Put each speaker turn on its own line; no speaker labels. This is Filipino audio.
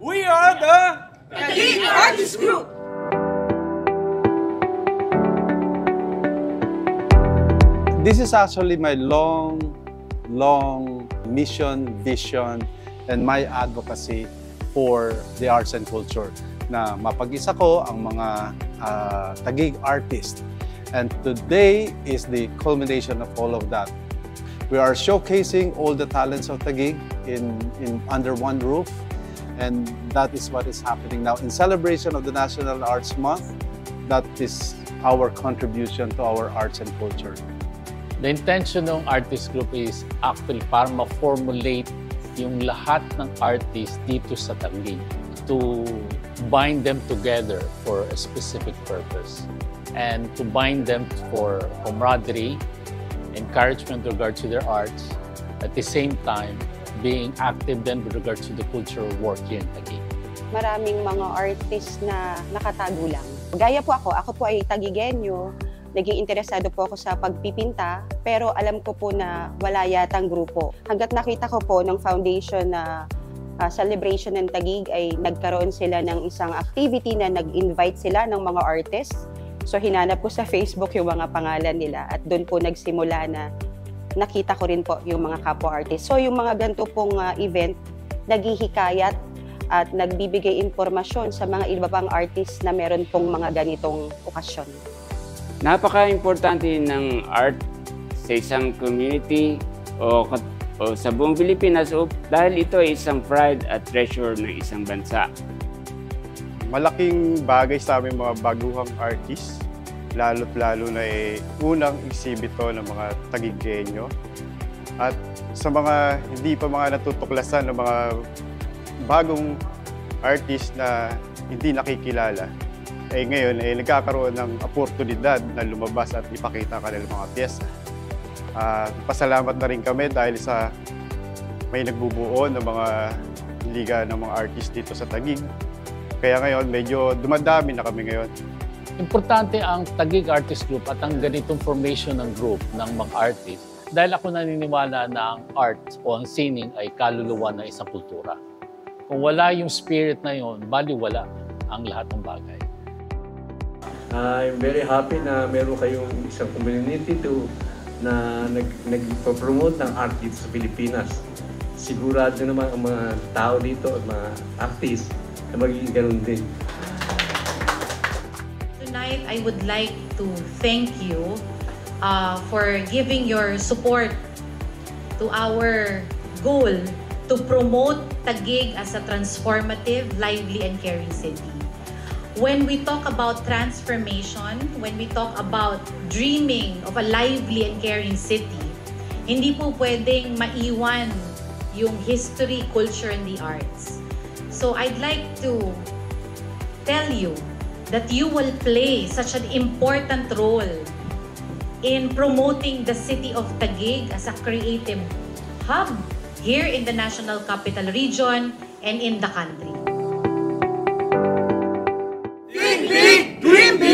We are the
Taguig Artist Group!
This is actually my long, long mission, vision, and my advocacy for the arts and culture na mapag-isa ko ang mga uh, Tagig artist. And today is the culmination of all of that. We are showcasing all the talents of Tagig in, in under one roof. And that is what is happening now. In celebration of the National Arts Month, that is our contribution to our arts and culture.
The intention ng artist group is actually para ma-formulate yung lahat ng artists dito sa Taguig to bind them together for a specific purpose and to bind them for camaraderie, encouragement regard to their arts, at the same time, being active then with regard to the cultural work here in Taguig.
Maraming mga artist na nakatago lang. Gaya po ako, ako po ay tagigenyo, naging interesado po ako sa pagpipinta, pero alam ko po na wala yatang grupo. Hanggat nakita ko po ng foundation na uh, celebration ng Tagig ay nagkaroon sila ng isang activity na nag-invite sila ng mga artists. So hinanap ko sa Facebook yung mga pangalan nila at doon po nagsimula na nakita ko rin po yung mga kapwa artists. So yung mga ganito pong uh, event, naghihikayat at nagbibigay impormasyon sa mga iba pang artists na meron pong mga ganitong okasyon.
Napaka-importante ng art sa isang community o, o sa buong Pilipinas o, dahil ito ay isang pride at treasure ng isang bansa.
Malaking bagay sa aming mga baguhang artists, lalo't lalo na eh, unang eksibito ng mga tagigenyo. At sa mga hindi pa mga natutuklasan ng mga bagong artist na hindi nakikilala, eh ngayon eh nagkakaroon ng oportunidad na lumabas at ipakita kanilang mga piyesa. Uh, pasalamat na rin kami dahil sa may nagbubuo ng mga liga ng mga artist dito sa Tagig. Kaya ngayon medyo dumadami na kami ngayon.
Importante ang Tagig Artist Group at ang ganitong formation ng group ng mga artist dahil ako naniniwala na ang art o ang sining ay kaluluwa ng isang kultura. Kung wala yung spirit na yon, bali wala ang lahat ng bagay.
I'm very happy na meron kayong isang community to na nag, nagpo-promote ng art dito sa Pilipinas. Sigurado naman ang mga tao dito at mga artists na magiging ganun din.
Tonight, I would like to thank you uh, for giving your support to our goal to promote Taguig as a transformative, lively, and caring city. When we talk about transformation, when we talk about dreaming of a lively and caring city, hindi po pwedeng maiwan yung history, culture, and the arts. So I'd like to tell you that you will play such an important role in promoting the city of Taguig as a creative hub here in the National Capital Region and in the country.
Big, we love Taguig!